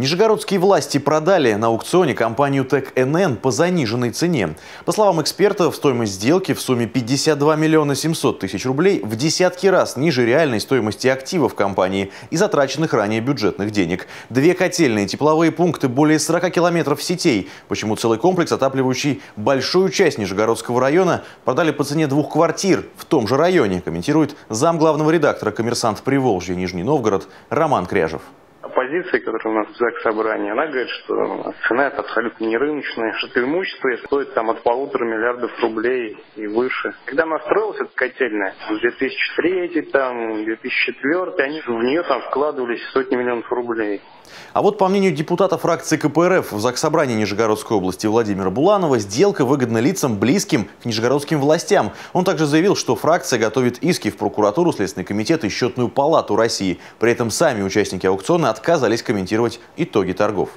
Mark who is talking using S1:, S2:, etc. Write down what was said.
S1: Нижегородские власти продали на аукционе компанию ТЭК-НН по заниженной цене. По словам экспертов, стоимость сделки в сумме 52 миллиона 700 тысяч рублей в десятки раз ниже реальной стоимости активов компании и затраченных ранее бюджетных денег. Две котельные, тепловые пункты, более 40 километров сетей. Почему целый комплекс, отапливающий большую часть Нижегородского района, продали по цене двух квартир в том же районе, комментирует зам главного редактора «Коммерсант Приволжья» Нижний Новгород Роман Кряжев
S2: оппозиции, которая у нас в ЗАГС собрании, она говорит, что цена это абсолютно не рыночная, что имущество стоит там от полутора миллиардов рублей и выше. Когда она строилась, эта котельная, в 2003, там, 2004, они в нее там вкладывались сотни миллионов рублей.
S1: А вот по мнению депутата фракции КПРФ в Заксобрании Нижегородской области Владимира Буланова, сделка выгодна лицам, близким к нижегородским властям. Он также заявил, что фракция готовит иски в прокуратуру, Следственный комитет и Счетную палату России. При этом сами участники аукциона отказались комментировать итоги торгов.